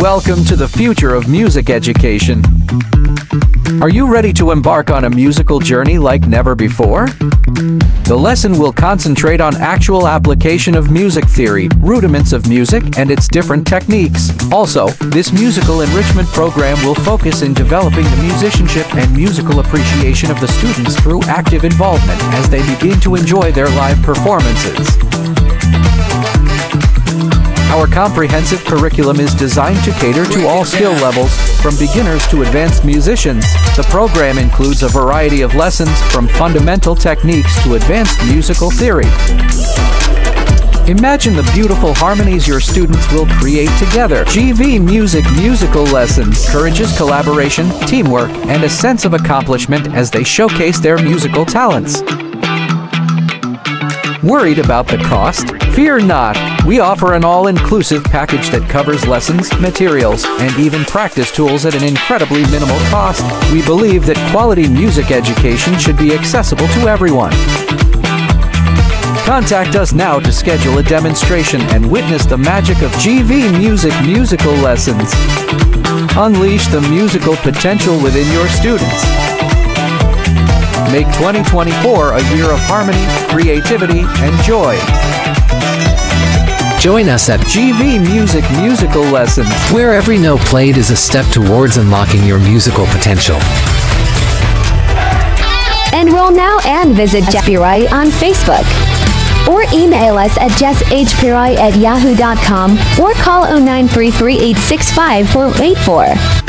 Welcome to the future of music education. Are you ready to embark on a musical journey like never before? The lesson will concentrate on actual application of music theory, rudiments of music, and its different techniques. Also, this musical enrichment program will focus in developing the musicianship and musical appreciation of the students through active involvement as they begin to enjoy their live performances. Our comprehensive curriculum is designed to cater to all skill levels, from beginners to advanced musicians. The program includes a variety of lessons from fundamental techniques to advanced musical theory. Imagine the beautiful harmonies your students will create together. JV Music musical lessons encourages collaboration, teamwork, and a sense of accomplishment as they showcase their musical talents. Worried about the cost? Fear not. We offer an all-inclusive package that covers lessons, materials, and even practice tools at an incredibly minimal cost. We believe that quality music education should be accessible to everyone. Contact us now to schedule a demonstration and witness the magic of JV Music musical lessons. Unleash the musical potential within your students. Make 2024 a year of harmony, creativity, and joy. Join us at JV Music musical lessons. where every note played is a step towards unlocking your musical potential. Enroll now and visit Jess Viray on Facebook. Or email us at jesshpirai at yahoo.com or call 0933 865 484.